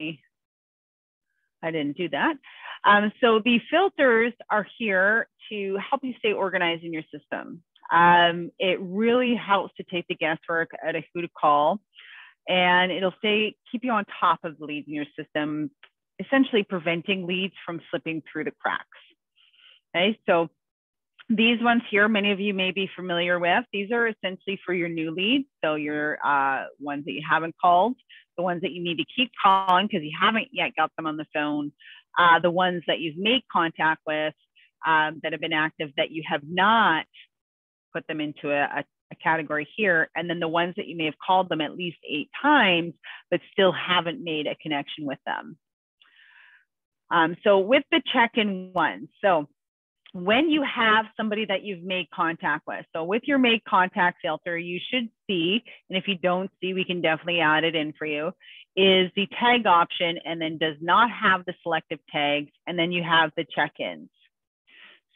I didn't do that. Um, so the filters are here to help you stay organized in your system. Um, it really helps to take the guesswork out of who to call and it'll stay, keep you on top of the leads in your system, essentially preventing leads from slipping through the cracks. Okay, so these ones here, many of you may be familiar with. These are essentially for your new leads. So your uh, ones that you haven't called, the ones that you need to keep calling because you haven't yet got them on the phone, uh, the ones that you've made contact with um, that have been active that you have not put them into a, a, a category here. And then the ones that you may have called them at least eight times, but still haven't made a connection with them. Um, so with the check-in ones, so when you have somebody that you've made contact with, so with your made contact filter, you should see, and if you don't see, we can definitely add it in for you, is the tag option and then does not have the selective tags, and then you have the check-ins.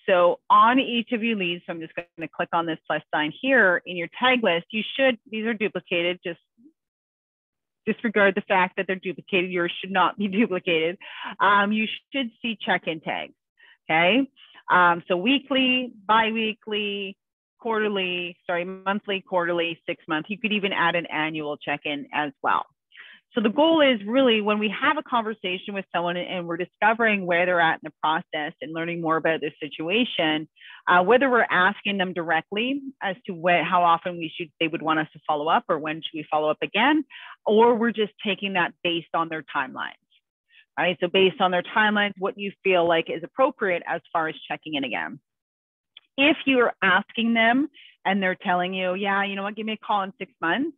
So on each of your leads, so I'm just going to click on this plus sign here in your tag list, you should, these are duplicated, just disregard the fact that they're duplicated. Yours should not be duplicated. Um, you should see check-in tags, okay? Um, so weekly, bi-weekly, quarterly, sorry, monthly, quarterly, six month. You could even add an annual check-in as well. So the goal is really when we have a conversation with someone and we're discovering where they're at in the process and learning more about their situation, uh, whether we're asking them directly as to where, how often we should they would want us to follow up or when should we follow up again, or we're just taking that based on their timelines. Right. So based on their timelines, what you feel like is appropriate as far as checking in again. If you're asking them and they're telling you, yeah, you know what, give me a call in six months.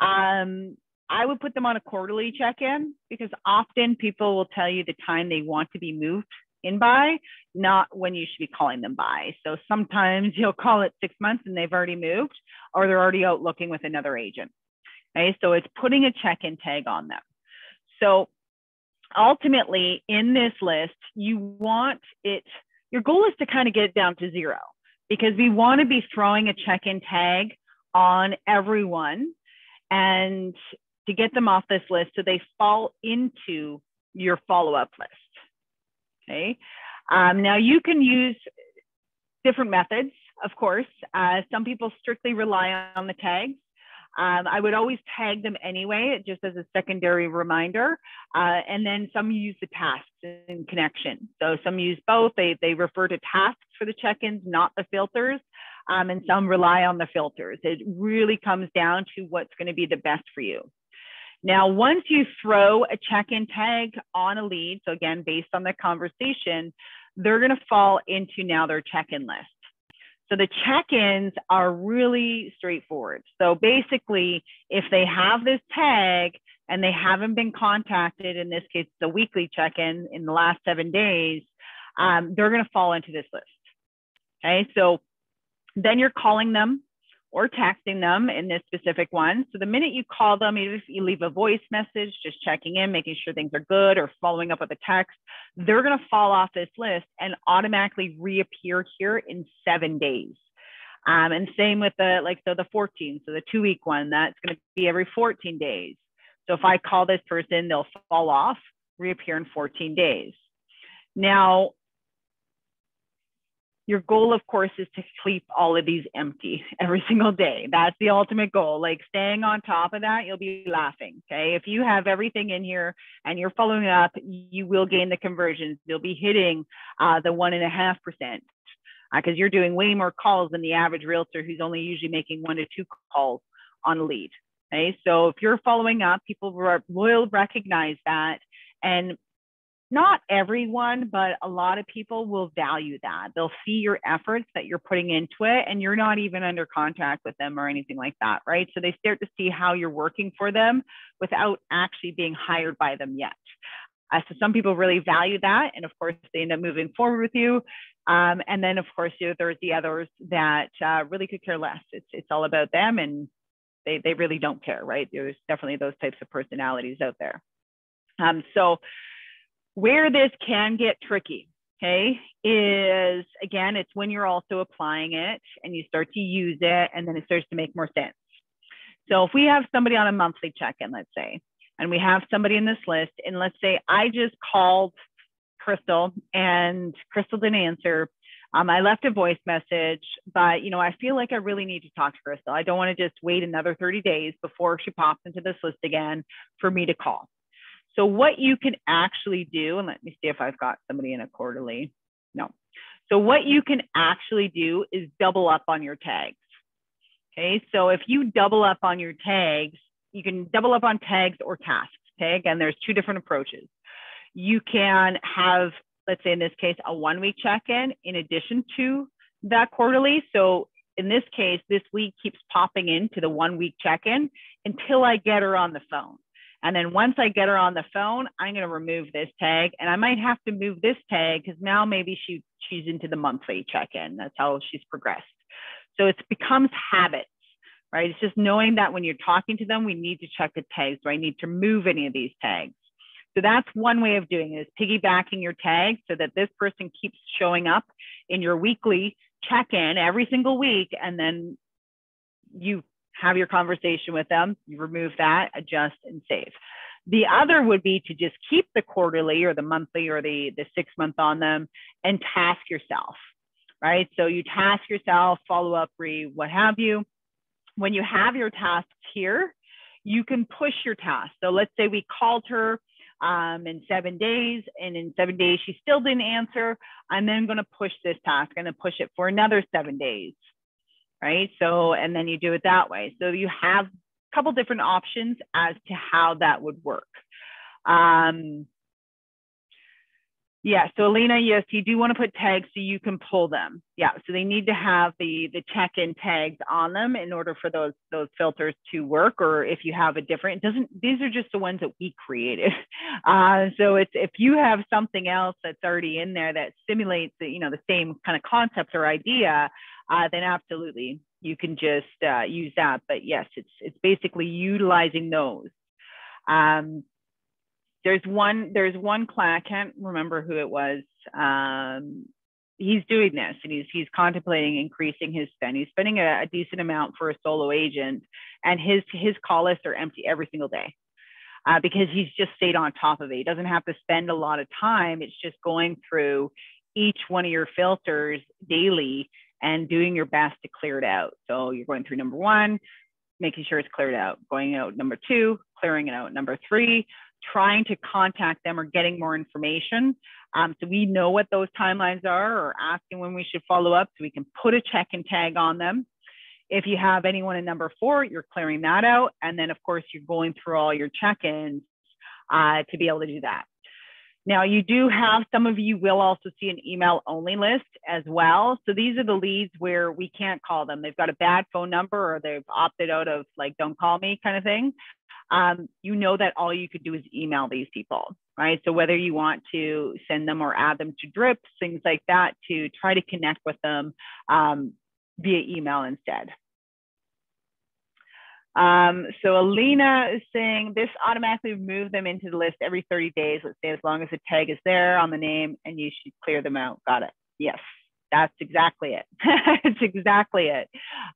Um, I would put them on a quarterly check in because often people will tell you the time they want to be moved in by, not when you should be calling them by. So sometimes you'll call it six months and they've already moved or they're already out looking with another agent. Okay, so it's putting a check in tag on them. So ultimately, in this list, you want it, your goal is to kind of get it down to zero because we want to be throwing a check in tag on everyone and to get them off this list so they fall into your follow-up list. Okay. Um, now you can use different methods, of course. Uh, some people strictly rely on the tags. Um, I would always tag them anyway, just as a secondary reminder. Uh, and then some use the tasks in connection. So some use both. They, they refer to tasks for the check-ins, not the filters. Um, and some rely on the filters. It really comes down to what's going to be the best for you. Now, once you throw a check-in tag on a lead, so again, based on the conversation, they're going to fall into now their check-in list. So the check-ins are really straightforward. So basically, if they have this tag and they haven't been contacted, in this case, the weekly check-in in the last seven days, um, they're going to fall into this list. Okay, so then you're calling them or texting them in this specific one. So the minute you call them, even if you leave a voice message, just checking in, making sure things are good, or following up with a text, they're going to fall off this list and automatically reappear here in seven days. Um, and same with the like so the 14, so the two week one, that's going to be every 14 days. So if I call this person, they'll fall off, reappear in 14 days. Now, your goal of course is to keep all of these empty every single day. That's the ultimate goal. Like staying on top of that you'll be laughing okay? If you have everything in here and you're following up you will gain the conversions. You'll be hitting uh, the one and a half percent because uh, you're doing way more calls than the average realtor who's only usually making one to two calls on a lead okay? So if you're following up people will recognize that. And not everyone, but a lot of people will value that. They'll see your efforts that you're putting into it, and you're not even under contract with them or anything like that, right? So they start to see how you're working for them without actually being hired by them yet. Uh, so some people really value that, and of course they end up moving forward with you. Um, and then of course you know, there's the others that uh, really could care less. It's it's all about them, and they they really don't care, right? There's definitely those types of personalities out there. Um, so where this can get tricky, okay, is again, it's when you're also applying it and you start to use it and then it starts to make more sense. So if we have somebody on a monthly check-in, let's say, and we have somebody in this list, and let's say I just called Crystal and Crystal didn't answer. Um, I left a voice message, but you know, I feel like I really need to talk to Crystal. I don't want to just wait another 30 days before she pops into this list again for me to call. So what you can actually do, and let me see if I've got somebody in a quarterly. No. So what you can actually do is double up on your tags. Okay, so if you double up on your tags, you can double up on tags or tasks. Okay, again, there's two different approaches. You can have, let's say in this case, a one week check-in in addition to that quarterly. So in this case, this week keeps popping into the one week check-in until I get her on the phone. And then once I get her on the phone, I'm going to remove this tag and I might have to move this tag because now maybe she she's into the monthly check-in. That's how she's progressed. So it becomes habits, right? It's just knowing that when you're talking to them, we need to check the tags. Do I need to move any of these tags? So that's one way of doing it is piggybacking your tags so that this person keeps showing up in your weekly check-in every single week and then you have your conversation with them, you remove that, adjust, and save. The other would be to just keep the quarterly or the monthly or the, the six month on them and task yourself, right? So you task yourself, follow up, re, what have you. When you have your tasks here, you can push your task. So let's say we called her um, in seven days, and in seven days she still didn't answer. I'm then going to push this task. I'm going to push it for another seven days right? So, and then you do it that way. So you have a couple different options as to how that would work. Um, yeah, so Alina, yes, you do want to put tags so you can pull them. Yeah, so they need to have the the check-in tags on them in order for those those filters to work. Or if you have a different, doesn't. These are just the ones that we created. Uh, so it's if you have something else that's already in there that simulates the you know the same kind of concept or idea, uh, then absolutely you can just uh, use that. But yes, it's it's basically utilizing those. Um, there's one there's one client I can't remember who it was. Um, he's doing this and he's he's contemplating increasing his spend. He's spending a, a decent amount for a solo agent, and his his call lists are empty every single day. Uh, because he's just stayed on top of it. He doesn't have to spend a lot of time. It's just going through each one of your filters daily and doing your best to clear it out. So you're going through number one, making sure it's cleared out, going out number two, clearing it out. Number three, trying to contact them or getting more information. Um, so we know what those timelines are or asking when we should follow up so we can put a check and tag on them. If you have anyone in number four, you're clearing that out. And then, of course, you're going through all your check ins uh, to be able to do that. Now, you do have some of you will also see an email only list as well. So these are the leads where we can't call them. They've got a bad phone number or they've opted out of like, don't call me kind of thing. Um, you know that all you could do is email these people, right? So whether you want to send them or add them to drips, things like that, to try to connect with them um, via email instead. Um, so Alina is saying this automatically move them into the list every 30 days. Let's say as long as the tag is there on the name and you should clear them out. Got it. Yes, that's exactly it. it's exactly it.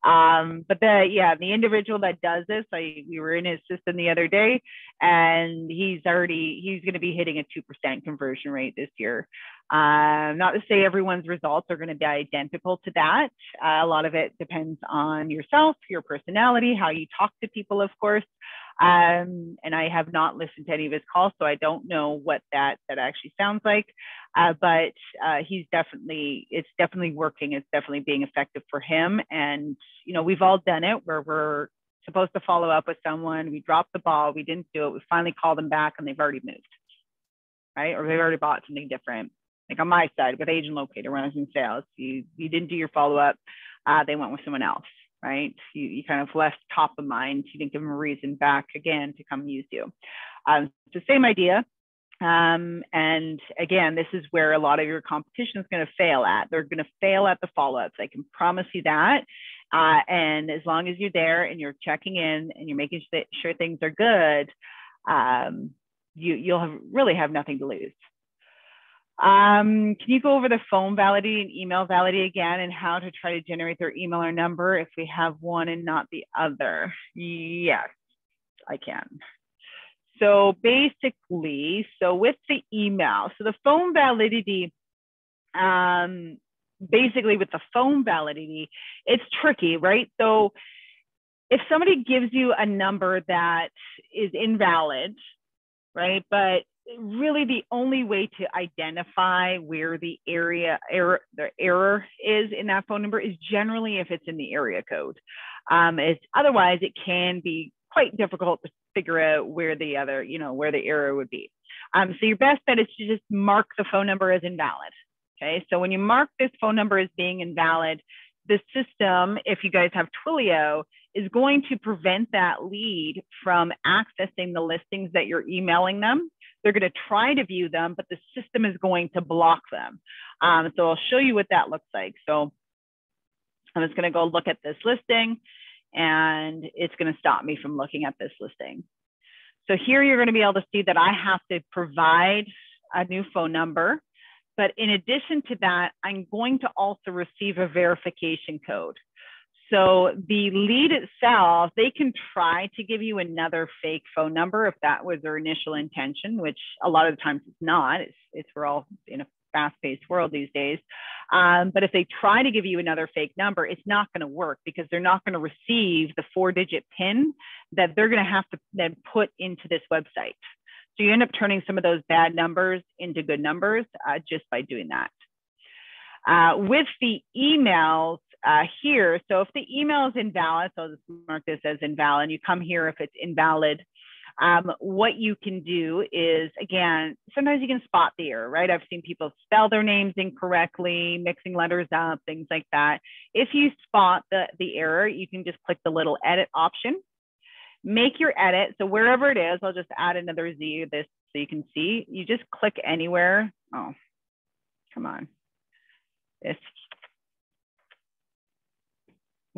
Um, but the yeah, the individual that does this, I we were in his system the other day, and he's already he's going to be hitting a two percent conversion rate this year. Um, not to say everyone's results are going to be identical to that. Uh, a lot of it depends on yourself, your personality, how you talk to people, of course. Um, and I have not listened to any of his calls, so I don't know what that that actually sounds like. Uh, but uh, he's definitely it's definitely working. It's definitely being effective for him. And you know, we've all done it where we're supposed to follow up with someone, we dropped the ball, we didn't do it, we finally call them back, and they've already moved, right? Or they've already bought something different like on my side with agent locator when I was in sales, you you didn't do your follow up, uh, they went with someone else, right? You you kind of left top of mind. You didn't give them a reason back again to come use you. Um, it's the same idea. Um, and again, this is where a lot of your competition is going to fail at. They're going to fail at the follow ups. I can promise you that. Uh, and as long as you're there and you're checking in and you're making sure things are good, um, you you'll have, really have nothing to lose. Um, can you go over the phone validity and email validity again and how to try to generate their email or number if we have one and not the other? Yes, I can. So basically, so with the email, so the phone validity, um, basically with the phone validity, it's tricky, right? So if somebody gives you a number that is invalid, right? But really the only way to identify where the area error the error is in that phone number is generally if it's in the area code. Um, it's otherwise it can be quite difficult to figure out where the other, you know, where the error would be. Um, so your best bet is to just mark the phone number as invalid. Okay, so when you mark this phone number as being invalid, the system, if you guys have Twilio, is going to prevent that lead from accessing the listings that you're emailing them. They're going to try to view them, but the system is going to block them. Um, so I'll show you what that looks like. So I'm just going to go look at this listing and it's going to stop me from looking at this listing. So here you're going to be able to see that I have to provide a new phone number. But in addition to that, I'm going to also receive a verification code. So the lead itself, they can try to give you another fake phone number if that was their initial intention, which a lot of the times it's not. It's, it's we're all in a fast-paced world these days. Um, but if they try to give you another fake number, it's not going to work because they're not going to receive the four-digit PIN that they're going to have to then put into this website. So you end up turning some of those bad numbers into good numbers uh, just by doing that. Uh, with the emails uh, here, so if the email is invalid, so I'll just mark this as invalid, you come here if it's invalid, um, what you can do is, again, sometimes you can spot the error, right? I've seen people spell their names incorrectly, mixing letters up, things like that. If you spot the, the error, you can just click the little edit option, make your edit. So wherever it is, I'll just add another Z this so you can see. You just click anywhere. Oh, come on. This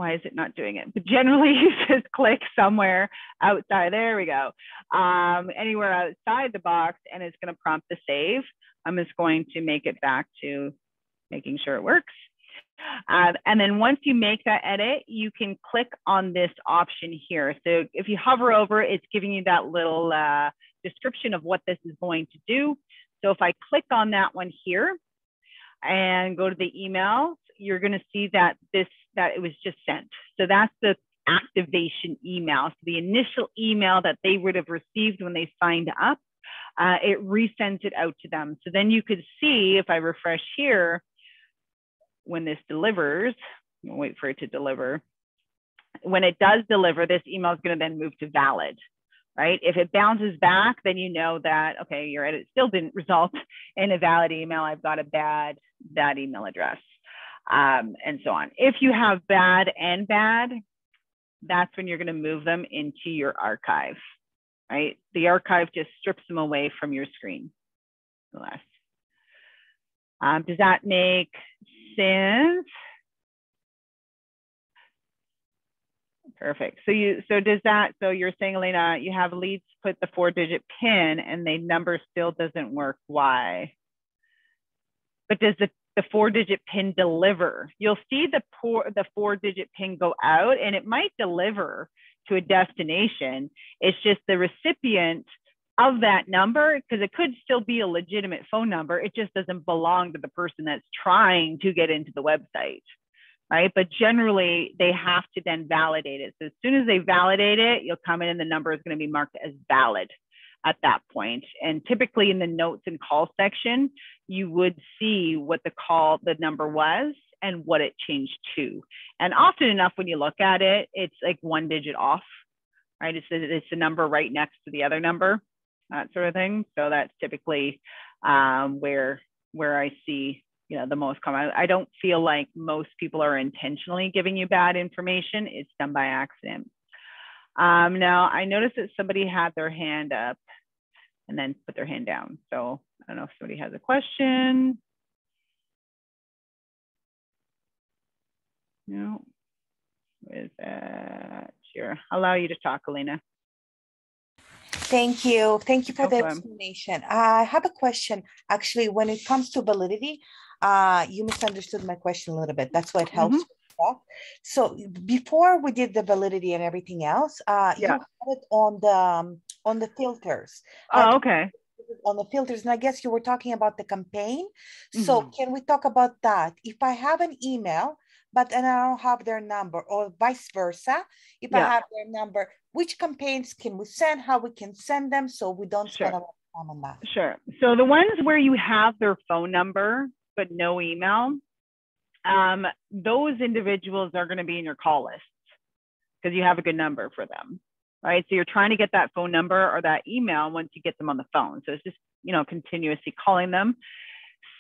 why is it not doing it? But generally you just click somewhere outside, there we go, um, anywhere outside the box and it's gonna prompt the save. I'm just going to make it back to making sure it works. Uh, and then once you make that edit, you can click on this option here. So if you hover over, it's giving you that little uh, description of what this is going to do. So if I click on that one here and go to the email, you're going to see that this that it was just sent. So that's the activation email. So the initial email that they would have received when they signed up, uh, it resends it out to them. So then you could see if I refresh here, when this delivers, I'll wait for it to deliver. When it does deliver, this email is going to then move to valid, right? If it bounces back, then you know that, okay, your edit still didn't result in a valid email. I've got a bad, bad email address um, and so on. If you have bad and bad, that's when you're going to move them into your archive, right? The archive just strips them away from your screen. Um, does that make sense? Perfect. So you so does that so you're saying Elena you have leads put the four digit pin and the number still doesn't work. Why? But does the the four digit pin deliver. You'll see the, the four digit pin go out and it might deliver to a destination. It's just the recipient of that number, because it could still be a legitimate phone number, it just doesn't belong to the person that's trying to get into the website. Right. But generally, they have to then validate it. So as soon as they validate it, you'll come in and the number is going to be marked as valid at that point. And typically in the notes and call section, you would see what the call, the number was and what it changed to. And often enough, when you look at it, it's like one digit off, right? It's, it's a number right next to the other number, that sort of thing. So that's typically um, where, where I see you know the most common i don't feel like most people are intentionally giving you bad information it's done by accident um, now I noticed that somebody had their hand up and then put their hand down. So I don't know if somebody has a question. No, is that here? I'll allow you to talk, Elena. Thank you. Thank you for no the explanation. I have a question. Actually, when it comes to validity, uh, you misunderstood my question a little bit. That's what helps mm -hmm. So before we did the validity and everything else, uh, yeah. you had it on the um, on the filters. Oh, okay. On the filters, and I guess you were talking about the campaign. So mm-hmm. can we talk about that? If I have an email, but and I don't have their number, or vice versa, if yeah. I have their number, which campaigns can we send? How we can send them so we don't sure. spend a lot of time on that. Sure. So the ones where you have their phone number but no email, um, those individuals are going to be in your call list because you have a good number for them, right? So you're trying to get that phone number or that email once you get them on the phone. So it's just, you know, continuously calling them.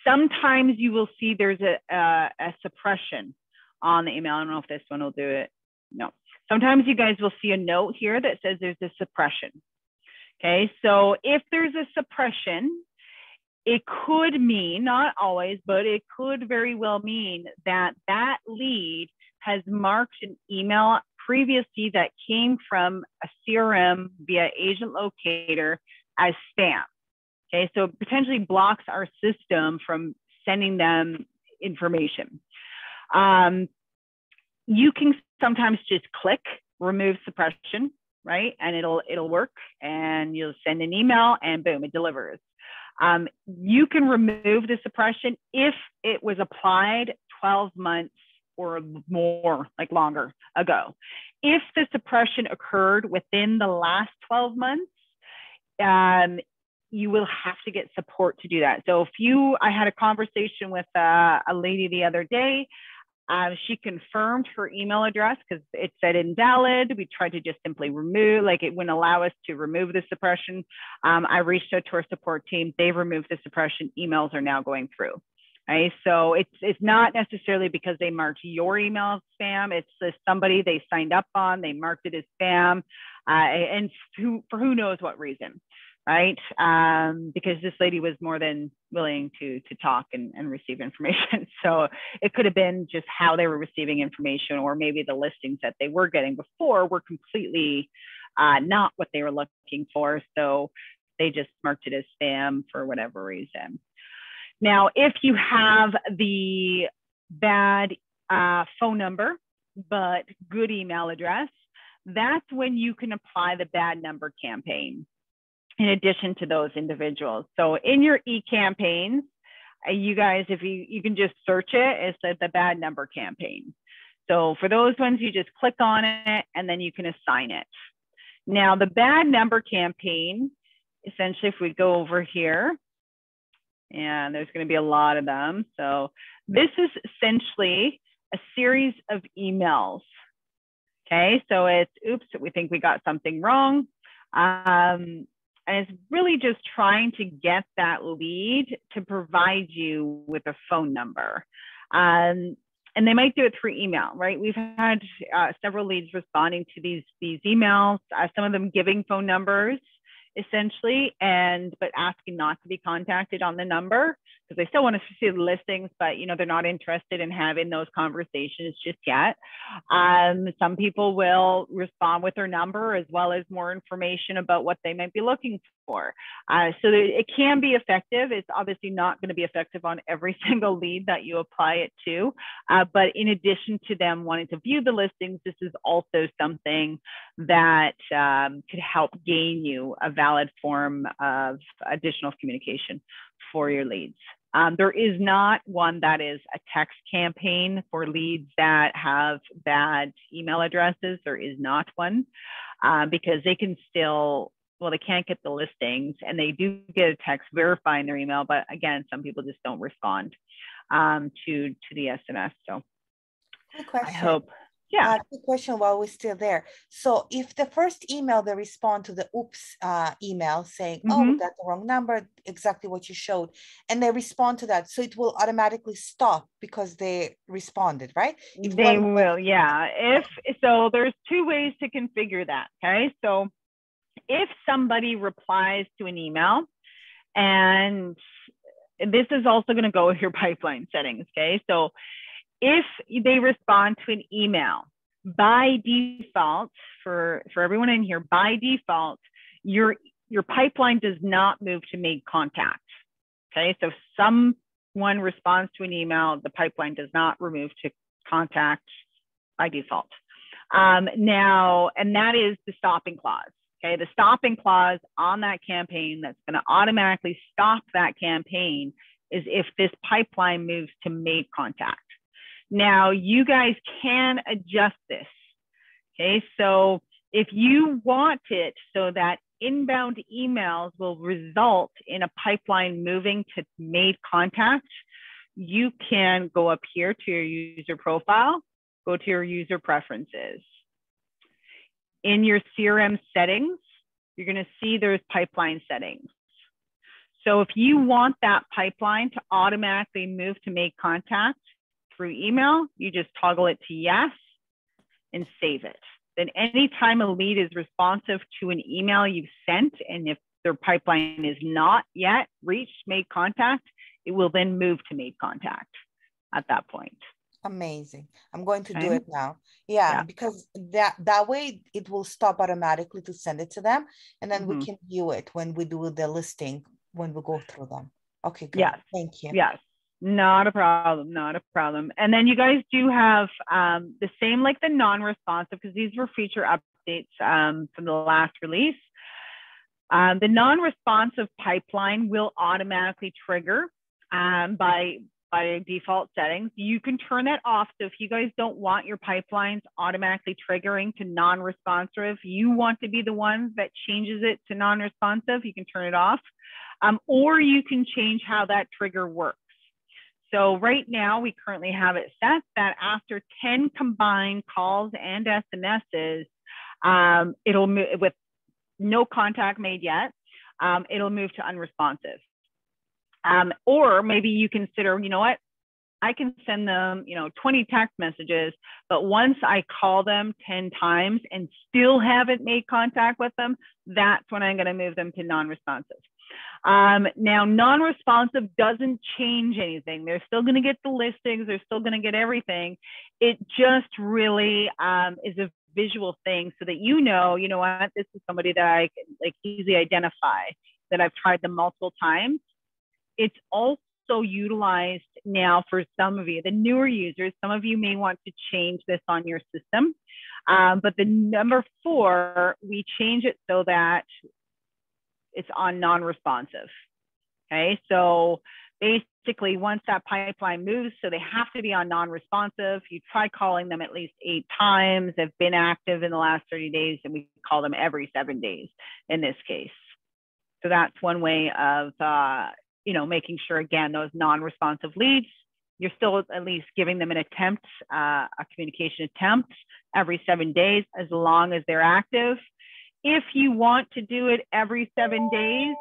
Sometimes you will see there's a, a, a suppression on the email. I don't know if this one will do it. No. Sometimes you guys will see a note here that says there's a suppression. Okay, so if there's a suppression, it could mean, not always, but it could very well mean that that lead has marked an email previously that came from a CRM via agent locator as spam. Okay, so potentially blocks our system from sending them information. Um, you can sometimes just click remove suppression, right? And it'll it'll work and you'll send an email and boom, it delivers. Um, you can remove the suppression if it was applied 12 months or more, like longer ago. If the suppression occurred within the last 12 months, um, you will have to get support to do that. So if you, I had a conversation with uh, a lady the other day um, she confirmed her email address because it said invalid. We tried to just simply remove, like it wouldn't allow us to remove the suppression. Um, I reached out to our support team. They've removed the suppression. Emails are now going through. Right? So it's it's not necessarily because they marked your email spam. It's somebody they signed up on. They marked it as spam, uh, and who, for who knows what reason right? Um, because this lady was more than willing to to talk and, and receive information. So it could have been just how they were receiving information, or maybe the listings that they were getting before were completely uh, not what they were looking for. So they just marked it as spam for whatever reason. Now, if you have the bad uh, phone number but good email address, that's when you can apply the bad number campaign in addition to those individuals. So in your e-campaigns, uh, you guys, if you, you can just search it, it's the bad number campaign. So for those ones, you just click on it and then you can assign it. Now the bad number campaign, essentially if we go over here, and there's gonna be a lot of them. So this is essentially a series of emails. Okay, so it's, oops, we think we got something wrong. Um, and it's really just trying to get that lead to provide you with a phone number. Um, and they might do it through email, right? We've had uh, several leads responding to these these emails, uh, some of them giving phone numbers essentially, and but asking not to be contacted on the number because they still want to see the listings, but you know they're not interested in having those conversations just yet. Um, some people will respond with their number as well as more information about what they might be looking for. Uh, so it can be effective. It's obviously not going to be effective on every single lead that you apply it to, uh, but in addition to them wanting to view the listings, this is also something that um, could help gain you a valid form of additional communication for your leads. Um, there is not one that is a text campaign for leads that have bad email addresses. There is not one um, because they can still, well, they can't get the listings and they do get a text verifying their email. But again, some people just don't respond um, to, to the SMS. So Good question. I hope yeah. Uh, question while we're still there. So if the first email they respond to the oops uh, email saying, oh, mm-hmm. oh, that's the wrong number, exactly what you showed, and they respond to that, so it will automatically stop because they responded, right? If they one- will, yeah. If so, there's two ways to configure that. Okay, so if somebody replies to an email, and this is also going to go with your pipeline settings. Okay, so if they respond to an email by default for for everyone in here by default your your pipeline does not move to make contact okay? So someone responds to an email the pipeline does not remove to contact by default. Um, now and that is the stopping clause Okay, the stopping clause on that campaign that's going to automatically stop that campaign is if this pipeline moves to made contact. Now, you guys can adjust this. Okay, so if you want it so that inbound emails will result in a pipeline moving to made contact, you can go up here to your user profile, go to your user preferences. In your CRM settings, you're going to see there's pipeline settings. So if you want that pipeline to automatically move to make contact through email, you just toggle it to yes and save it. Then anytime a lead is responsive to an email you've sent, and if their pipeline is not yet reached made contact, it will then move to made contact at that point. Amazing. I'm going to okay. do it now. Yeah, yeah, because that that way it will stop automatically to send it to them and then mm-hmm. we can view it when we do the listing when we go through them. Okay, good. Yes. Thank you. Yes. Not a problem, not a problem. And then you guys do have um, the same like the non-responsive because these were feature updates um, from the last release. Um, the non-responsive pipeline will automatically trigger um, by by default settings. You can turn that off. So if you guys don't want your pipelines automatically triggering to non-responsive, you want to be the one that changes it to non-responsive, you can turn it off. Um, or you can change how that trigger works. So right now we currently have it set that after 10 combined calls and SMSs, um, it'll move with no contact made yet, um, it'll move to unresponsive. Um, or maybe you consider, you know what, I can send them, you know, 20 text messages, but once I call them 10 times and still haven't made contact with them, that's when I'm going to move them to non-responsive. Um, now, non-responsive doesn't change anything. They're still going to get the listings. They're still going to get everything. It just really um, is a visual thing so that you know, you know what, this is somebody that I can like easily identify that I've tried them multiple times. It's also utilized now for some of you, the newer users. Some of you may want to change this on your system. Um, but the number four, we change it so that it's on non-responsive. Okay, so basically once that pipeline moves, so they have to be on non-responsive. You try calling them at least eight times. They've been active in the last 30 days, and we call them every seven days in this case. So that's one way of, uh, you know, making sure again those non-responsive leads, you're still at least giving them an attempt, uh, a communication attempt every seven days, as long as they're active. If you want to do it every seven days,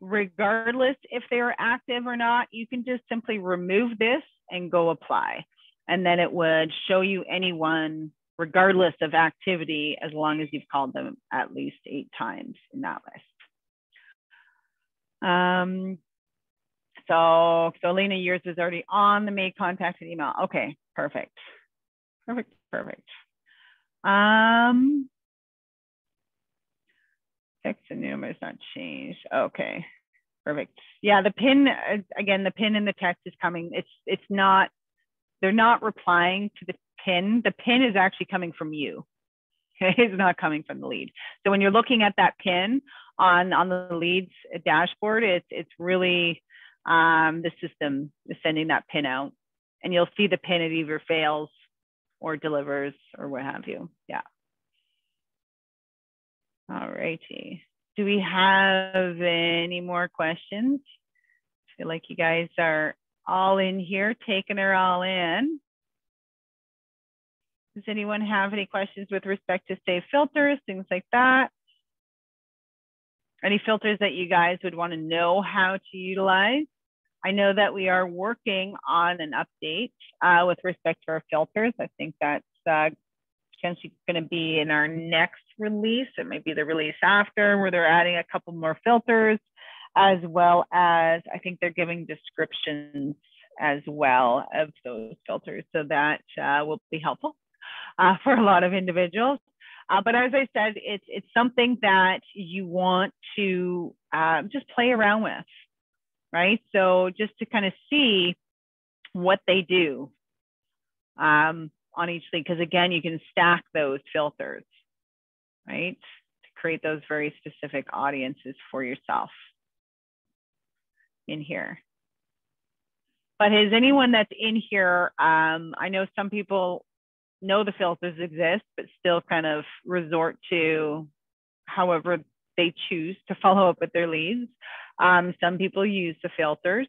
regardless if they are active or not, you can just simply remove this and go apply. And then it would show you anyone, regardless of activity, as long as you've called them at least eight times in that list. Um, so, so Lena, yours is already on the made contact and email. Okay, perfect. Perfect, perfect. Um, Text and numerous not changed. Okay, perfect. Yeah, the pin uh, again. The pin in the text is coming. It's it's not. They're not replying to the pin. The pin is actually coming from you. It's not coming from the lead. So when you're looking at that pin on on the leads dashboard, it's it's really um, the system is sending that pin out, and you'll see the pin it either fails or delivers or what have you. Yeah. All righty. Do we have any more questions? I feel like you guys are all in here, taking her all in. Does anyone have any questions with respect to save filters, things like that? Any filters that you guys would want to know how to utilize? I know that we are working on an update uh, with respect to our filters. I think that's uh, going to be in our next release. It might be the release after where they're adding a couple more filters, as well as I think they're giving descriptions as well of those filters. So that uh, will be helpful uh, for a lot of individuals. Uh, but as I said, it's, it's something that you want to uh, just play around with, right? So just to kind of see what they do. Um, on each thing because again you can stack those filters right to create those very specific audiences for yourself in here. But is anyone that's in here, um, I know some people know the filters exist, but still kind of resort to however they choose to follow up with their leads. Um, some people use the filters.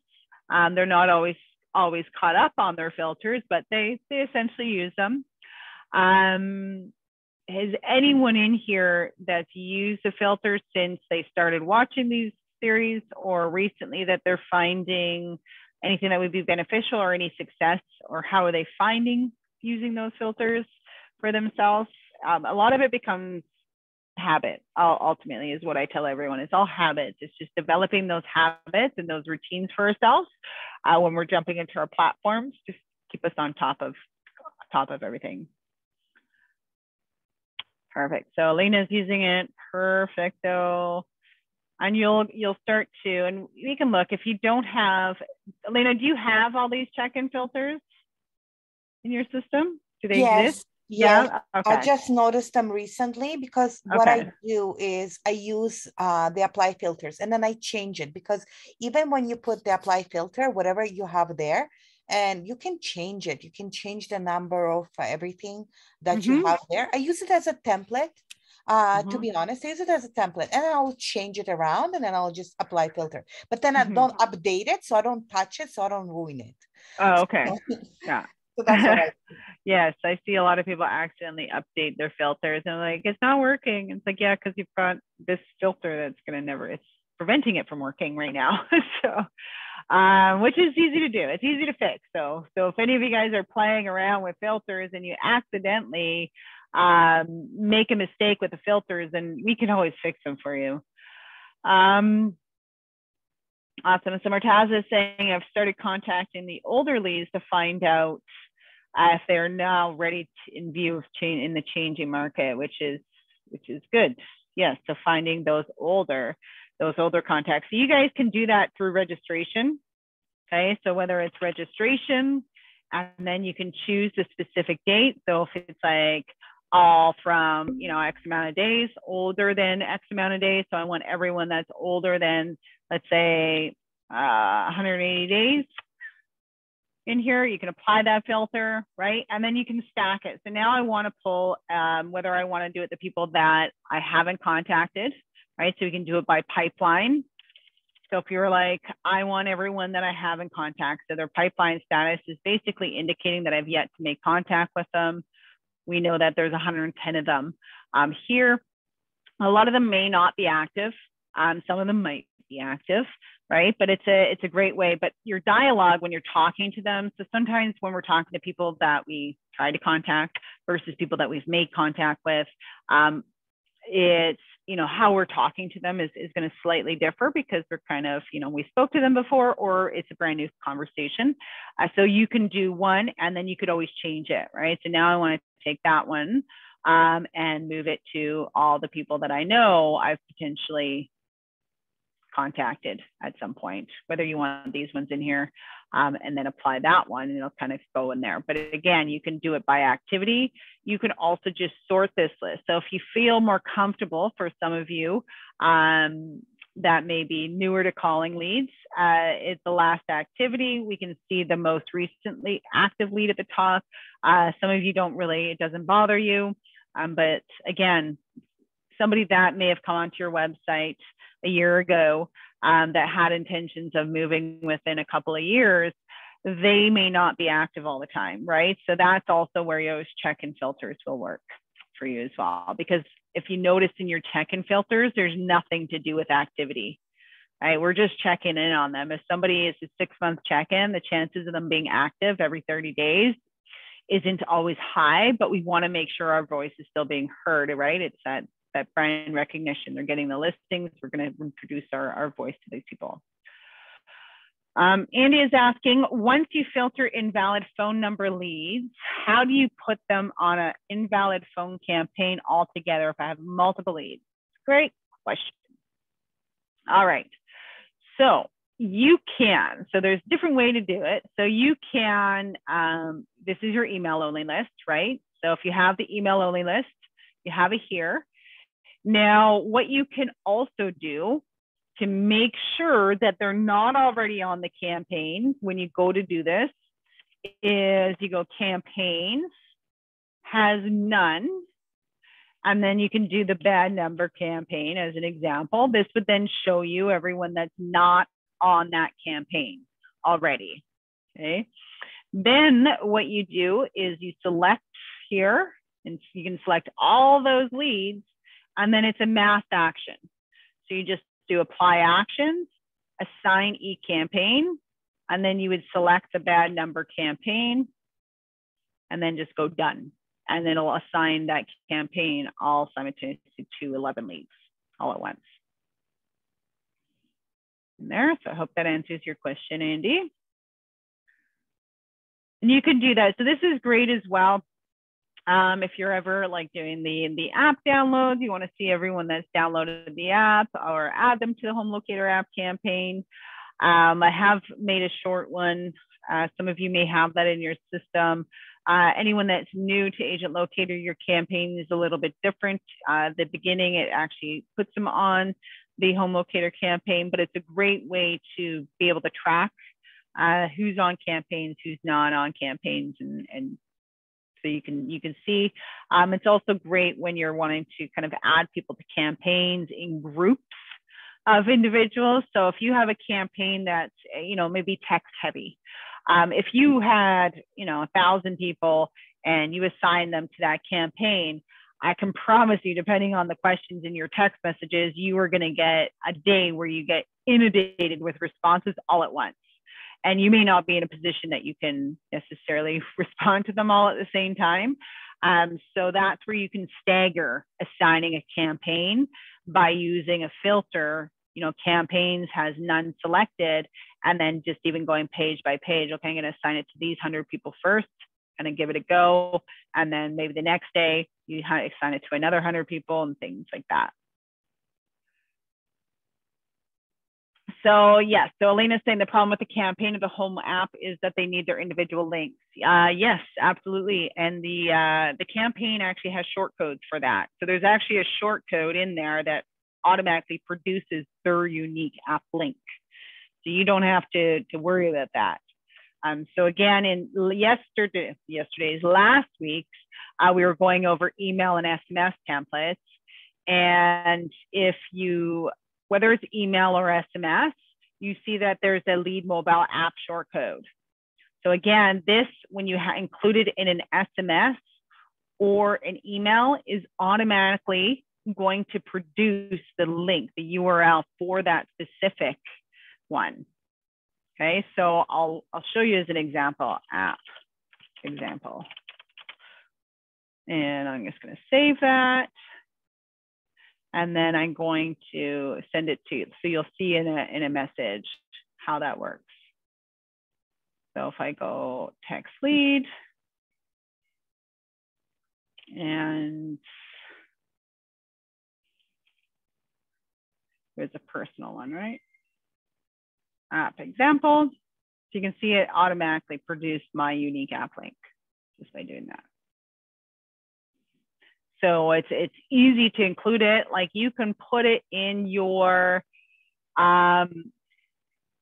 Um, they're not always always caught up on their filters, but they they essentially use them. Um, has anyone in here that's used the filters since they started watching these series or recently that they're finding anything that would be beneficial or any success or how are they finding using those filters for themselves? Um, a lot of it becomes habit ultimately is what I tell everyone. It's all habits. It's just developing those habits and those routines for ourselves uh, when we're jumping into our platforms. Just keep us on top of top of everything. Perfect. So Elena's using it. Perfecto. And you'll you'll start to, and we can look if you don't have, Elena, do you have all these check-in filters in your system? Do they yes. exist? Yeah, okay. I just noticed them recently because what. I do is I use uh, the apply filters and then I change it because even when you put the apply filter, whatever you have there, and you can change it. You can change the number of everything that mm-hmm. you have there. I use it as a template. Uh, mm-hmm. To be honest, I use it as a template and then I'll change it around and then I'll just apply filter. But then mm-hmm. I don't update it, so I don't touch it, so I don't ruin it. Oh, okay. yeah. So that's what I yes, I see a lot of people accidentally update their filters and like it's not working. It's like, yeah, because you've got this filter that's gonna never it's preventing it from working right now. so um, which is easy to do. It's easy to fix. So, so if any of you guys are playing around with filters and you accidentally um, make a mistake with the filters, then we can always fix them for you. Um, awesome. So Martaz is saying I've started contacting the older leads to find out uh, if they're now ready to, in view of change in the changing market, which is which is good. Yes, so finding those older those older contacts. So you guys can do that through registration. Okay, so whether it's registration, and then you can choose the specific date. So if it's like all from you know X amount of days, older than X amount of days. So I want everyone that's older than let's say uh, 180 days in here. You can apply that filter, right? And then you can stack it. So now I want to pull um, whether I want to do it the people that I haven't contacted, right? So we can do it by pipeline. So if you're like, I want everyone that I have in contact, so their pipeline status is basically indicating that I've yet to make contact with them. We know that there's 110 of them. Um, here, a lot of them may not be active. Um, some of them might be active, right? But it's a it's a great way. But your dialogue when you're talking to them. So sometimes when we're talking to people that we try to contact versus people that we've made contact with, um, it's you know how we're talking to them is, is going to slightly differ because we're kind of you know we spoke to them before or it's a brand new conversation uh, so you can do one and then you could always change it right so now i want to take that one um, and move it to all the people that i know i've potentially contacted at some point whether you want these ones in here um, and then apply that one and it'll kind of go in there. But again, you can do it by activity. You can also just sort this list. So if you feel more comfortable for some of you um, that may be newer to calling leads, uh, it's the last activity. We can see the most recently active lead at the top. Uh, some of you don't really, it doesn't bother you. Um, but again, somebody that may have come onto your website a year ago um, that had intentions of moving within a couple of years, they may not be active all the time, right? So that's also where those check-in filters will work for you as well. Because if you notice in your check-in filters, there's nothing to do with activity, right? We're just checking in on them. If somebody is a six-month check-in, the chances of them being active every 30 days isn't always high, but we want to make sure our voice is still being heard, right? It's that that brand recognition. They're getting the listings. We're going to introduce our, our voice to these people. Um, Andy is asking, once you filter invalid phone number leads, how do you put them on an invalid phone campaign altogether if I have multiple leads? Great question. All right. So you can, so there's different way to do it. So you can, um, this is your email only list, right? So if you have the email only list, you have it here Now, what you can also do to make sure that they're not already on the campaign when you go to do this is you go campaigns, has none, and then you can do the bad number campaign as an example. This would then show you everyone that's not on that campaign already. Okay. Then what you do is you select here and you can select all those leads and then it's a mass action. So you just do apply actions, assign e-campaign, and then you would select the bad number campaign and then just go done. And then it'll assign that campaign all simultaneously to 11 leads all at once. There, so I hope that answers your question, Andy. And you can do that. So this is great as well. Um, if you're ever like doing the the app downloads, you want to see everyone that's downloaded the app or add them to the home locator app campaign. Um, I have made a short one. Uh, some of you may have that in your system. Uh, anyone that's new to Agent Locator, your campaign is a little bit different. Uh, the beginning, it actually puts them on the home locator campaign, but it's a great way to be able to track uh, who's on campaigns, who's not on campaigns, and, and so you can you can see. Um, it's also great when you're wanting to kind of add people to campaigns in groups of individuals. So if you have a campaign that's you know maybe text heavy, um, if you had you know a thousand people and you assign them to that campaign, I can promise you, depending on the questions in your text messages, you are going to get a day where you get inundated with responses all at once and you may not be in a position that you can necessarily respond to them all at the same time. Um, so that's where you can stagger assigning a campaign by using a filter. You know, campaigns has none selected, and then just even going page by page. Okay, I'm going to assign it to these 100 people first, and then give it a go. And then maybe the next day you assign it to another 100 people and things like that. So yes, so Elena's saying the problem with the campaign of the home app is that they need their individual links. Uh, yes, absolutely. And the uh, the campaign actually has short codes for that. So there's actually a short code in there that automatically produces their unique app link. So you don't have to to worry about that. Um, so again, in yesterday, yesterday's last week's, uh, we were going over email and SMS templates. And if you whether it's email or SMS, you see that there's a lead mobile app shortcode. So again, this, when you include it in an SMS or an email, is automatically going to produce the link, the URL for that specific one. Okay, so I'll, I'll show you as an example, app example. And I'm just gonna save that and then I'm going to send it to you. So you'll see in a, in a message how that works. So if I go text lead and there's a personal one, right? App example. So you can see it automatically produced my unique app link just by doing that. So it's it's easy to include it. Like you can put it in your um,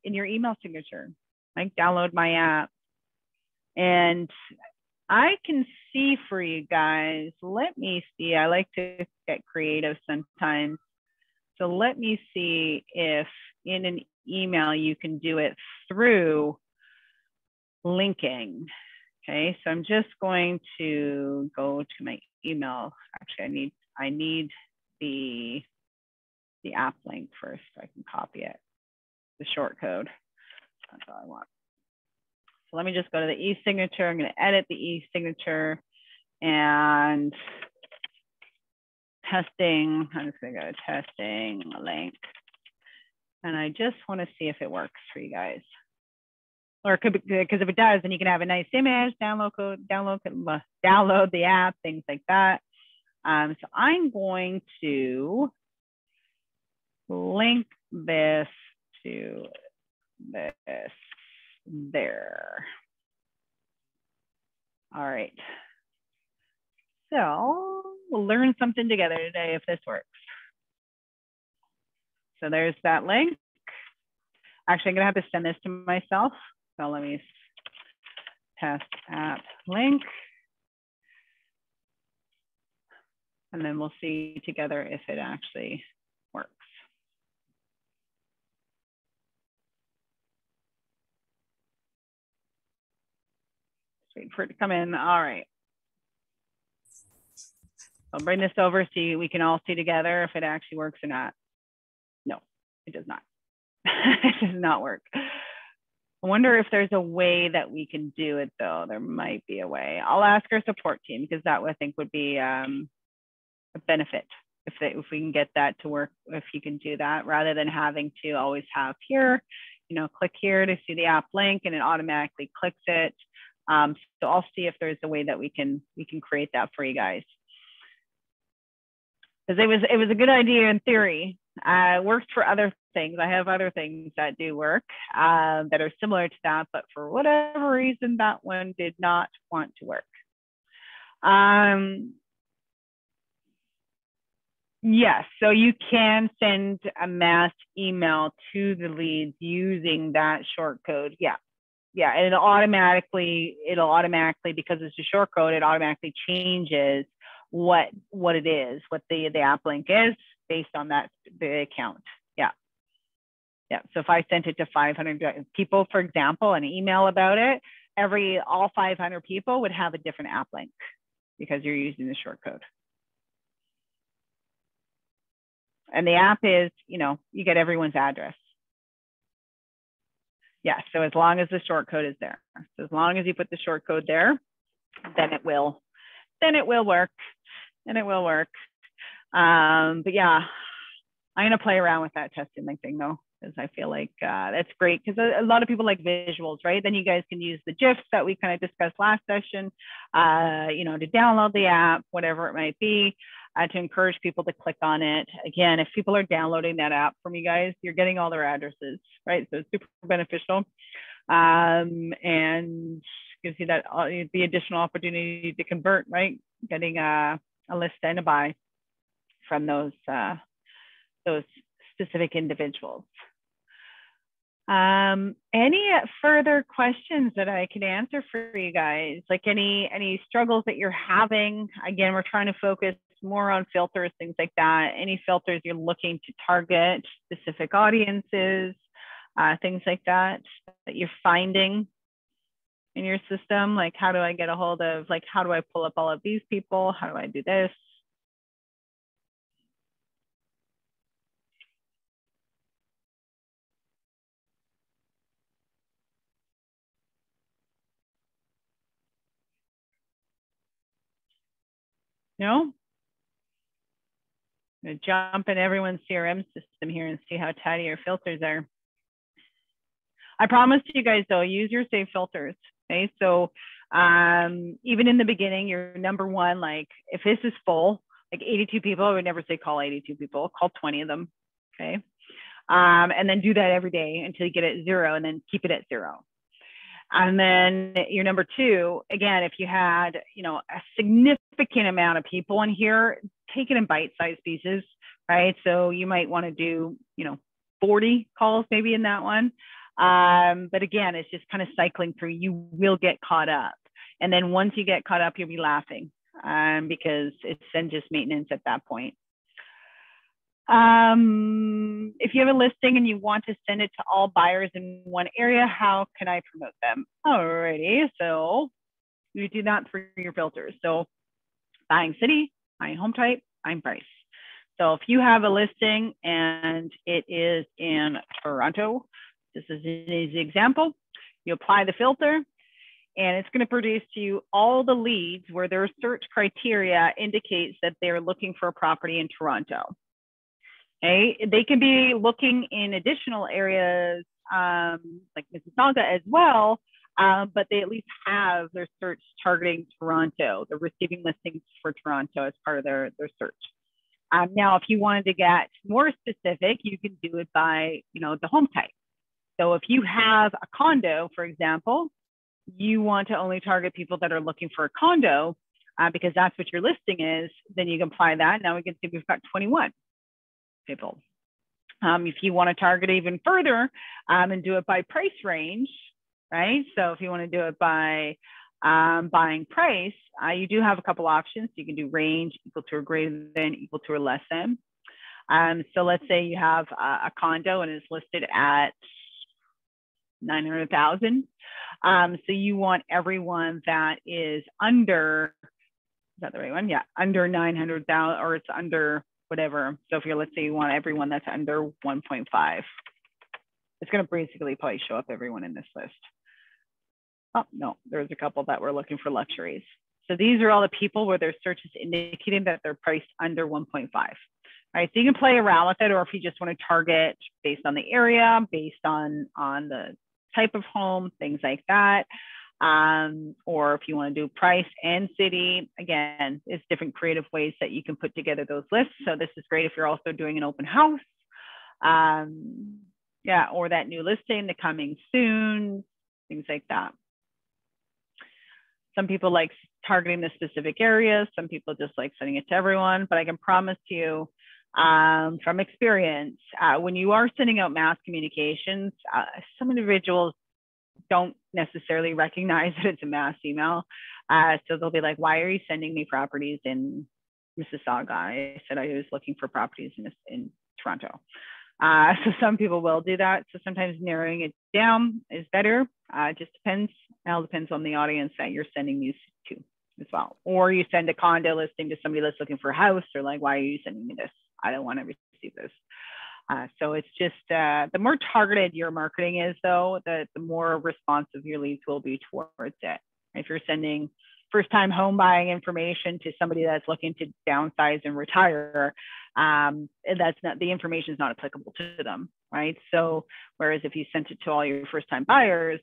in your email signature. Like download my app, and I can see for you guys. Let me see. I like to get creative sometimes. So let me see if in an email you can do it through linking. Okay, so I'm just going to go to my email. Actually, I need I need the the app link first so I can copy it, the short code. That's all I want. So let me just go to the e-signature. I'm going to edit the e-signature and testing. I'm just going to go to testing link. And I just want to see if it works for you guys or could be because if it does, then you can have a nice image, download code, download download the app, things like that. Um, so I'm going to link this to this there. All right. So we'll learn something together today if this works. so there's that link. Actually, I'm gonna have to send this to myself. So let me test app link. And then we'll see together if it actually works. Just wait for it to come in. All right. I'll bring this over so we can all see together if it actually works or not. No, it does not. it does not work. I wonder if there's a way that we can do it though. There might be a way. I'll ask our support team because that I think would be um, a benefit if they, if we can get that to work. If you can do that rather than having to always have here, you know, click here to see the app link and it automatically clicks it. Um, so I'll see if there's a way that we can we can create that for you guys because it was it was a good idea in theory. Uh, worked for other things. I have other things that do work um, that are similar to that, but for whatever reason, that one did not want to work. Um, yes, so you can send a mass email to the leads using that short code. Yeah, yeah, and it automatically it'll automatically because it's a short code, it automatically changes what what it is, what the the app link is based on that the account. Yeah. Yeah. So if I sent it to 500 uh, people, for example, an email about it, every all 500 people would have a different app link because you're using the short code. And the app is, you know, you get everyone's address. Yeah, so as long as the short code is there. So as long as you put the short code there, then it will, then it will work and it will work. Um, but yeah, I'm gonna play around with that testing link thing though, because I feel like uh, that's great because a, a, lot of people like visuals, right? Then you guys can use the GIFs that we kind of discussed last session, uh, you know, to download the app, whatever it might be, uh, to encourage people to click on it. Again, if people are downloading that app from you guys, you're getting all their addresses, right? So it's super beneficial. Um, and gives you that uh, the additional opportunity to convert, right? Getting uh, a list and a buy from those uh, those specific individuals. Um, any further questions that I can answer for you guys? Like any any struggles that you're having? Again, we're trying to focus more on filters, things like that. Any filters you're looking to target specific audiences, uh, things like that that you're finding in your system? Like, how do I get a hold of, like, how do I pull up all of these people? How do I do this? No? I'm gonna jump in everyone's CRM system here and see how tidy your filters are. I promise to you guys though, use your safe filters. Okay, so um, even in the beginning, you're number one. Like if this is full, like 82 people, I would never say call 82 people. Call 20 of them. Okay, um, and then do that every day until you get it zero, and then keep it at zero. And then your number two, again, if you had, you know, a significant amount of people in here, take it in bite-sized pieces, right? So you might want to do, you know, 40 calls maybe in that one. Um, but again, it's just kind of cycling through. You will get caught up. And then once you get caught up, you'll be laughing um, because it's then just maintenance at that point. Um, if you have a listing and you want to send it to all buyers in one area, how can I promote them? Alrighty, so you do that through your filters. So buying city, buying home type, buying price. So if you have a listing and it is in Toronto, this is an easy example. You apply the filter and it's going to produce to you all the leads where their search criteria indicates that they're looking for a property in Toronto. Okay, they can be looking in additional areas um, like Mississauga as well, um, but they at least have their search targeting Toronto. They're receiving listings for Toronto as part of their, their search. Um, now, if you wanted to get more specific, you can do it by, you know, the home type. So if you have a condo, for example, you want to only target people that are looking for a condo uh, because that's what your listing is, then you can apply that. Now we can see we've got 21 people. Um, if you want to target even further um, and do it by price range, right? So if you want to do it by um, buying price, uh, you do have a couple options. You can do range equal to or greater than, equal to or less than. Um, so let's say you have a, a condo and it's listed at 900,000. Um, so you want everyone that is under, is that the right one? Yeah, under 900,000 or it's under whatever. So if you're, let's say you want everyone that's under 1.5, it's going to basically probably show up everyone in this list. Oh, no, there's a couple that were looking for luxuries. So these are all the people where their search is indicating that they're priced under 1.5. Right, so you can play around with it, or if you just want to target based on the area, based on on the type of home, things like that. Um, or if you want to do price and city, again, it's different creative ways that you can put together those lists. So this is great if you're also doing an open house. Um, yeah, or that new listing, the coming soon, things like that. Some people like targeting the specific areas. Some people just like sending it to everyone, but I can promise you um, from experience, uh, when you are sending out mass communications, uh, some individuals don't necessarily recognize that it's a mass email. Uh, so they'll be like, why are you sending me properties in Mississauga? I said I was looking for properties in, in Toronto. Uh, so some people will do that. So sometimes narrowing it down is better. Uh, just depends. It all depends on the audience that you're sending these to as well. Or you send a condo listing to somebody that's looking for a house. Or like, why are you sending me this? I don't want to receive this. Uh, so it's just uh, the more targeted your marketing is, though, the, the more responsive your leads will be towards it. If you're sending first time home buying information to somebody that's looking to downsize and retire, um, that's not the information is not applicable to them, right? So whereas if you sent it to all your first time buyers,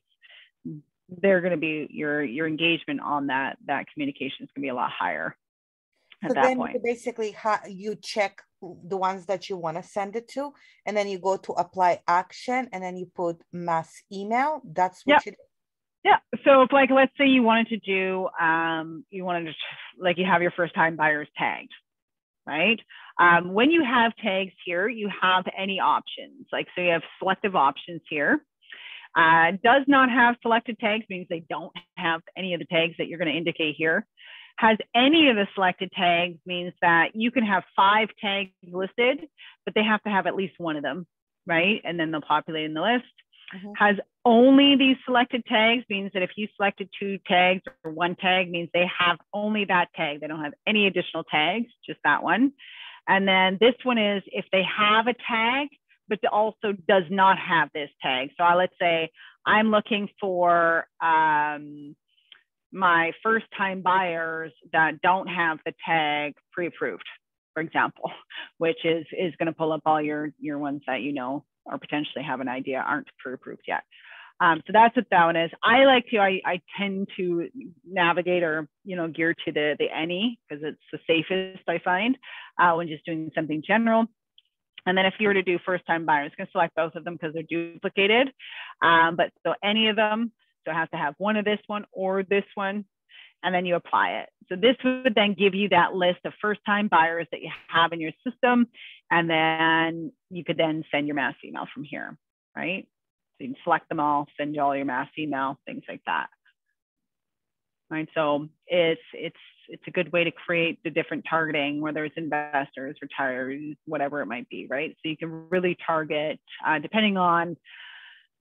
they're going to be your your engagement on that that communication is going to be a lot higher at so that then point. basically you check the ones that you want to send it to and then you go to apply action and then you put mass email. That's what yep. you do. Yeah so if like let's say you wanted to do um you wanted to like you have your first time buyers tagged right? Um, when you have tags here you have any options. Like so you have selective options here. Uh, does not have selected tags means they don't have any of the tags that you're going to indicate here has any of the selected tags means that you can have five tags listed, but they have to have at least one of them, right? And then they'll populate in the list. Mm-hmm. Has only these selected tags means that if you selected two tags or one tag means they have only that tag. They don't have any additional tags, just that one. And then this one is if they have a tag, but also does not have this tag. So I, let's say I'm looking for um, my first time buyers that don't have the tag pre-approved, for example, which is is going to pull up all your your ones that you know or potentially have an idea aren't pre-approved yet. Um, so that's what that one is. I like to, I, I tend to navigate or, you know, gear to the, the any because it's the safest I find uh, when just doing something general. And then if you were to do first time buyers, going to select both of them because they're duplicated. Um, but so any of them, so it has to have one of this one or this one, and then you apply it. So this would then give you that list of first time buyers that you have in your system. And then you could then send your mass email from here, right? So you can select them all, send you all your mass email, things like that. Right. So it's it's it's a good way to create the different targeting, whether it's investors, retirees, whatever it might be, right? So you can really target uh, depending on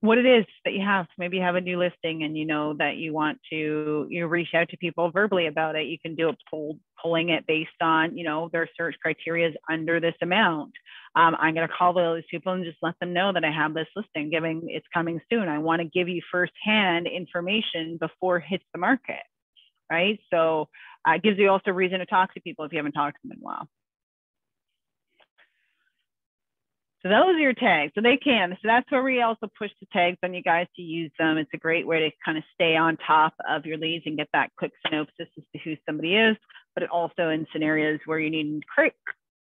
what it is that you have. Maybe you have a new listing and you know that you want to you know, reach out to people verbally about it. You can do a poll, pulling it based on you know their search criteria is under this amount. Um, I'm going to call those people and just let them know that I have this listing, giving it's coming soon. I want to give you firsthand information before it hits the market, right? So uh, it gives you also reason to talk to people if you haven't talked to them in a while. So those are your tags. So they can. So that's where we also push the tags on you guys to use them. It's a great way to kind of stay on top of your leads and get that quick synopsis as to who somebody is, but it also in scenarios where you need to create,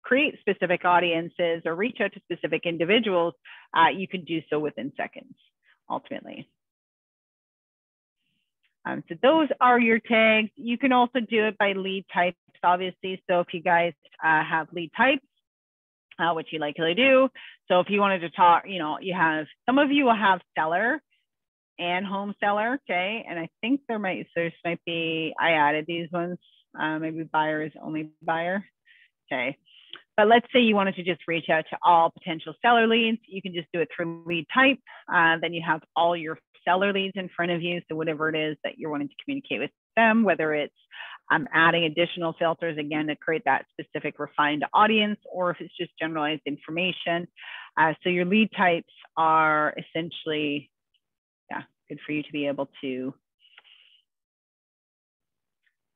create specific audiences or reach out to specific individuals, uh, you can do so within seconds, ultimately. Um, so those are your tags. You can also do it by lead types, obviously. So if you guys uh, have lead types, uh, which you likely do. So if you wanted to talk, you know, you have some of you will have seller and home seller, okay. And I think there might this might be I added these ones, uh, maybe buyer is only buyer, okay. But let's say you wanted to just reach out to all potential seller leads, you can just do it through lead type. Uh, then you have all your seller leads in front of you. So whatever it is that you're wanting to communicate with them, whether it's I'm adding additional filters again to create that specific refined audience, or if it's just generalized information. Uh, so your lead types are essentially, yeah, good for you to be able to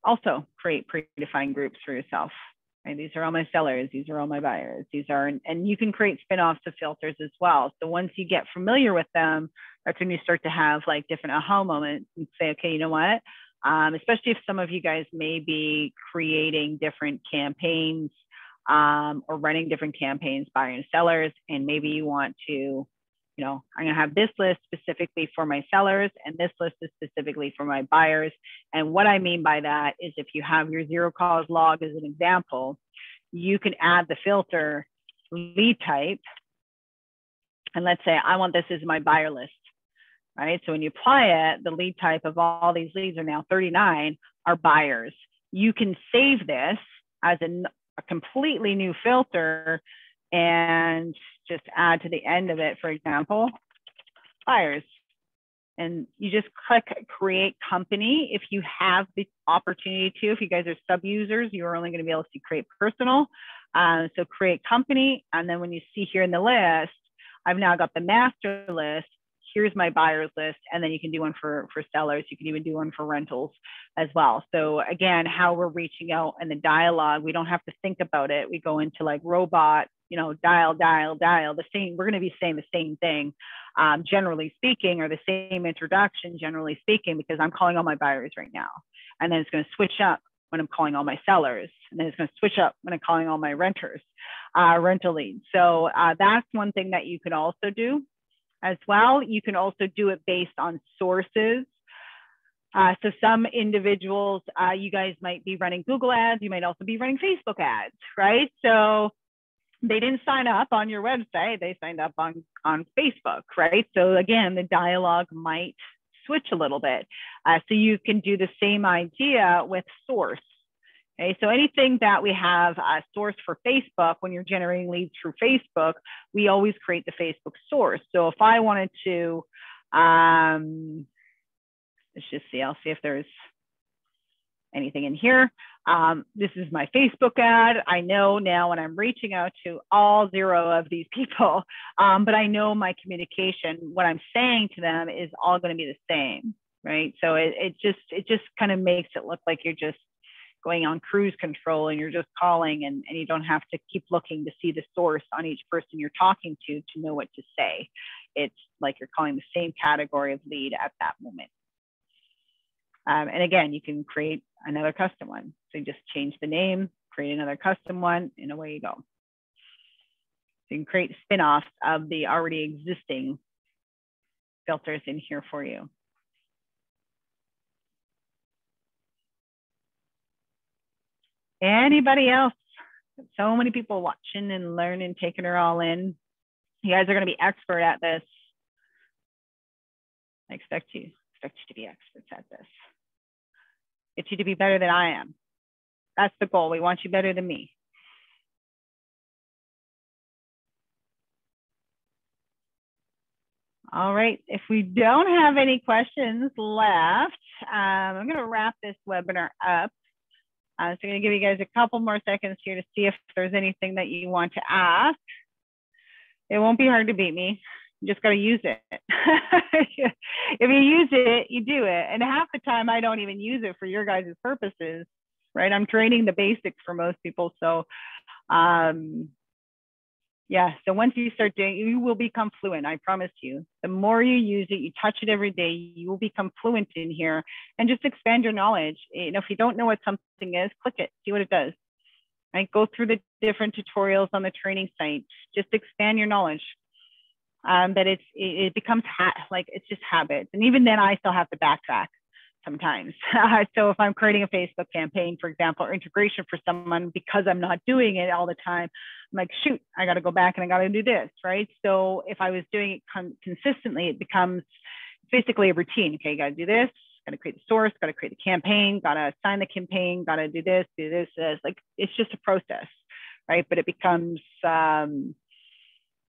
also create predefined groups for yourself. Right? These are all my sellers. These are all my buyers. These are, and you can create spin-offs of filters as well. So once you get familiar with them, that's when you start to have like different aha moments and say, okay, you know what? Um, especially if some of you guys may be creating different campaigns um, or running different campaigns, buyers and sellers, and maybe you want to, you know, I'm going to have this list specifically for my sellers, and this list is specifically for my buyers. And what I mean by that is if you have your zero cause log as an example, you can add the filter lead type. And let's say I want this as my buyer list right? So when you apply it, the lead type of all these leads are now 39 are buyers. You can save this as a, a completely new filter and just add to the end of it, for example, buyers. And you just click create company if you have the opportunity to. If you guys are sub users, you're only going to be able to create personal. Uh, so create company. And then when you see here in the list, I've now got the master list here's my buyers list and then you can do one for for sellers. You can even do one for rentals as well. So again how we're reaching out and the dialogue we don't have to think about it. We go into like robot you know dial dial dial the same we're going to be saying the same thing um, generally speaking or the same introduction generally speaking because i'm calling all my buyers right now. And then it's going to switch up when i'm calling all my sellers. And then it's going to switch up when i'm calling all my renters uh, rental leads. So uh, that's one thing that you can also do as well. You can also do it based on sources. Uh, so some individuals, uh, you guys might be running Google ads, you might also be running Facebook ads, right? So they didn't sign up on your website, they signed up on, on Facebook, right? So again, the dialogue might switch a little bit. Uh, so you can do the same idea with source. Okay, so anything that we have uh, source for Facebook, when you're generating leads through Facebook, we always create the Facebook source. So if I wanted to, um, let's just see, I'll see if there's anything in here. Um, this is my Facebook ad. I know now when I'm reaching out to all zero of these people, um, but I know my communication, what I'm saying to them is all going to be the same, right? So it, it just it just kind of makes it look like you're just going on cruise control and you're just calling and, and you don't have to keep looking to see the source on each person you're talking to to know what to say. It's like you're calling the same category of lead at that moment. Um, and again, you can create another custom one. So you just change the name, create another custom one, and away you go. So you can create spin-offs of the already existing filters in here for you. Anybody else? So many people watching and learning, taking her all in. You guys are going to be expert at this. I expect you, expect you to be experts at this. Get you to be better than I am. That's the goal. We want you better than me. All right, if we don't have any questions left, um, I'm going to wrap this webinar up. Uh, so I'm going to give you guys a couple more seconds here to see if there's anything that you want to ask. It won't be hard to beat me. You just got to use it. if you use it, you do it. And half the time, I don't even use it for your guys' purposes, right? I'm training the basics for most people. So um, yeah. So once you start doing, you will become fluent. I promise you. The more you use it, you touch it every day, you will become fluent in here, and just expand your knowledge. You know, if you don't know what something is, click it, see what it does. Right. Go through the different tutorials on the training site. Just expand your knowledge. Um, that it's it, it becomes ha- like it's just habits, and even then, I still have to backtrack sometimes. so if I'm creating a Facebook campaign, for example, or integration for someone, because I'm not doing it all the time, I'm like, shoot, I got to go back and I got to do this, right? So if I was doing it con- consistently, it becomes basically a routine. Okay, you got to do this, got to create the source, got to create the campaign, got to sign the campaign, got to do this, do this, this. Like it's just a process, right? But it becomes um,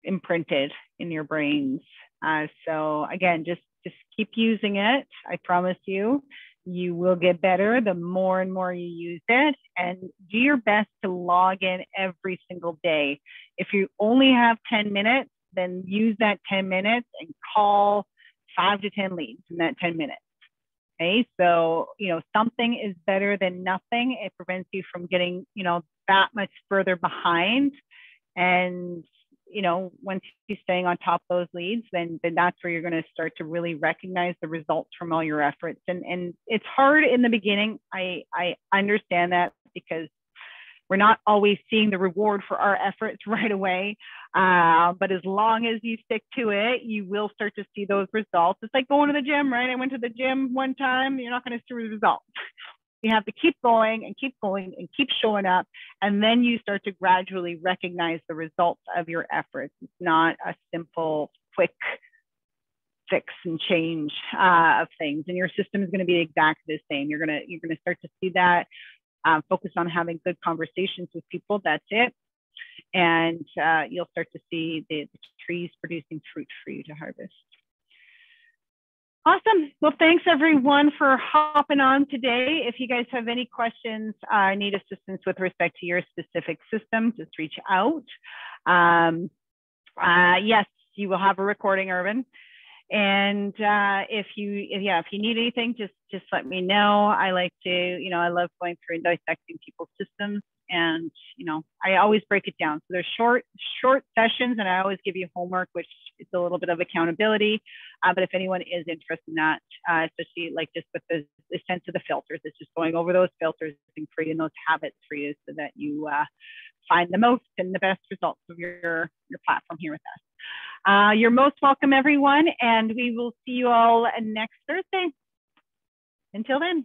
imprinted in your brains. Uh, so again, just just keep using it. I promise you, you will get better the more and more you use it. And do your best to log in every single day. If you only have 10 minutes, then use that 10 minutes and call five to 10 leads in that 10 minutes. Okay, so you know something is better than nothing. It prevents you from getting you know that much further behind, and you know, once you're staying on top of those leads, then then that's where you're going to start to really recognize the results from all your efforts. And and it's hard in the beginning. I I understand that because we're not always seeing the reward for our efforts right away. Uh, but as long as you stick to it, you will start to see those results. It's like going to the gym, right? I went to the gym one time. You're not going to see results. You have to keep going and keep going and keep showing up. And then you start to gradually recognize the results of your efforts. It's not a simple, quick fix and change uh, of things. And your system is going to be exactly the same. You're going to you're going to start to see that. Um, focus on having good conversations with people. That's it. And uh, you'll start to see the, the trees producing fruit for you to harvest. Awesome. Well, thanks everyone for hopping on today. If you guys have any questions, uh, need assistance with respect to your specific system, just reach out. Um, uh, yes, you will have a recording, Irvin. And uh, if you, yeah, if you need anything, just just let me know. I like to, you know, I love going through and dissecting people's systems and you know i always break it down. So there's short short sessions and i always give you homework which is a little bit of accountability uh, but if anyone is interested in that uh, especially like just with the, the sense of the filters it's just going over those filters and creating those habits for you so that you uh, find the most and the best results of your your platform here with us. Uh, you're most welcome everyone and we will see you all next thursday. Until then